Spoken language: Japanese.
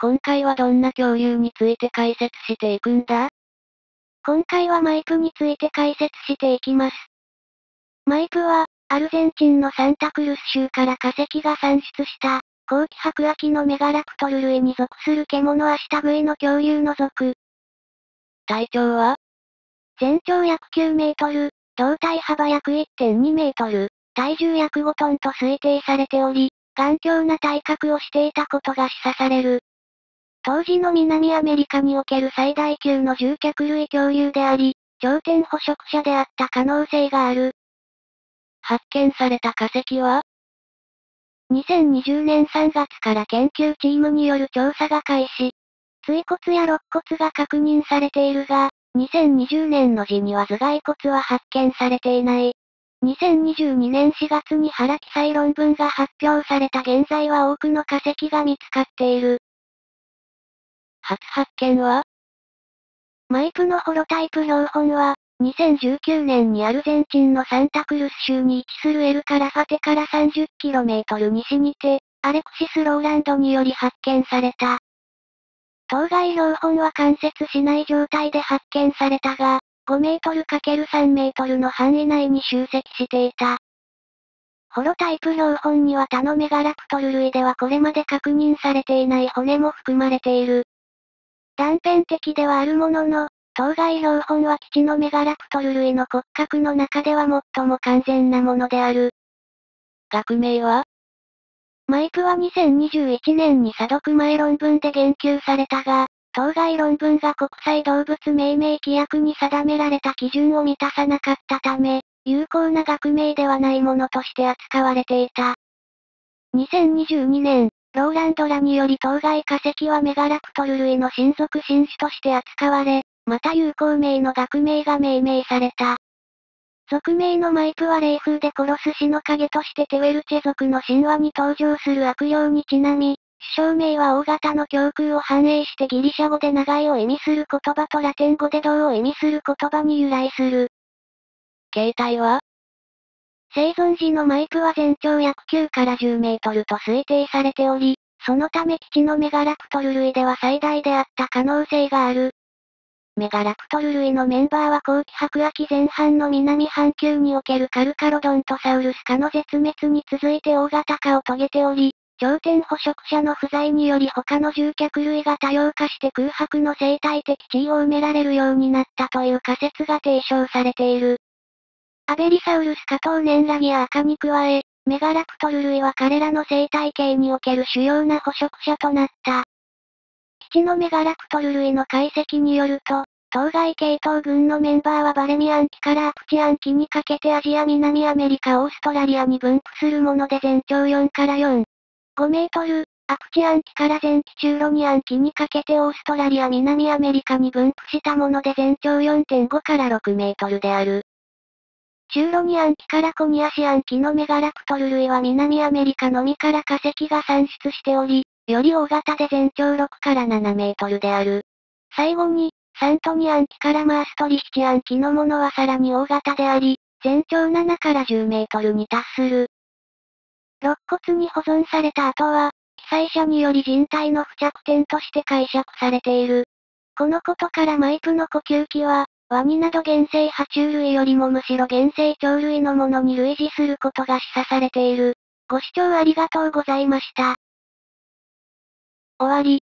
今回はどんな恐竜について解説していくんだ？今回はマイプについて解説していきます。マイプは、アルゼンチンのサンタクルス州から化石が産出した、後期白亜紀のメガラプトル類に属する獣足下食いの恐竜の属。体長は？全長約9メートル、胴体幅約1.2メートル、体重約5トンと推定されており、頑強な体格をしていたことが示唆される。当時の南アメリカにおける最大級の獣脚類恐竜であり、頂点捕食者であった可能性がある。発見された化石は？2020年3月から研究チームによる調査が開始。椎骨や肋骨が確認されているが、2020年の時には頭蓋骨は発見されていない。2022年4月に原記載論文が発表された現在は多くの化石が見つかっている。初発見は？マイプのホロタイプ標本は、2019年にアルゼンチンのサンタクルス州に位置するエルカラファテから 30km 西にて、アレクシス・ローランドにより発見された。当該標本は関節しない状態で発見されたが、5メートル ×3 メートルの範囲内に集積していた。ホロタイプ標本には他のメガラプトル類ではこれまで確認されていない骨も含まれている。断片的ではあるものの、当該標本は基地のメガラプトル類の骨格の中では最も完全なものである。学名は？マイプは2021年に査読前論文で言及されたが、当該論文が国際動物命名規約に定められた基準を満たさなかったため、有効な学名ではないものとして扱われていた。2022年、ローランドらにより当該化石はメガラプトル類の親族新種として扱われ、また有効名の学名が命名された。俗名のマイプは霊風で殺す死の影としてテウェルチェ族の神話に登場する悪霊にちなみ、首相名は大型の胸空を反映してギリシャ語で長いを意味する言葉とラテン語で銅を意味する言葉に由来する。形態は？生存時のマイプは全長約9から10メートルと推定されており、そのため基地のメガラプトル類では最大であった可能性がある。メガラプトル類のメンバーは後期白亜紀前半の南半球におけるカルカロドントサウルス科の絶滅に続いて大型化を遂げており、頂点捕食者の不在により他の獣脚類が多様化して空白の生態的地位を埋められるようになったという仮説が提唱されている。アベリサウルス下等年ラギや赤に加え、メガラプトル類は彼らの生態系における主要な捕食者となった。基地のメガラプトル類の解析によると、当該系統群のメンバーはバレミアン期からアプチアン期にかけてアジア南アメリカオーストラリアに分布するもので全長4から4。5メートル、アプチアン期から前期中ロニアン期にかけてオーストラリア南アメリカに分布したもので全長4.5から6メートルである。中ロニアン期からコニアシアン期のメガラプトル類は南アメリカのみから化石が産出しており、より大型で全長6から7メートルである。最後に、サントニアン期からマーストリヒチアン期のものはさらに大型であり、全長7から10メートルに達する。肋骨に保存された後は、記載者により人体の付着点として解釈されている。このことからマイプの呼吸器は、ワニなど原生爬虫類よりもむしろ原生鳥類のものに類似することが示唆されている。ご視聴ありがとうございました。終わり。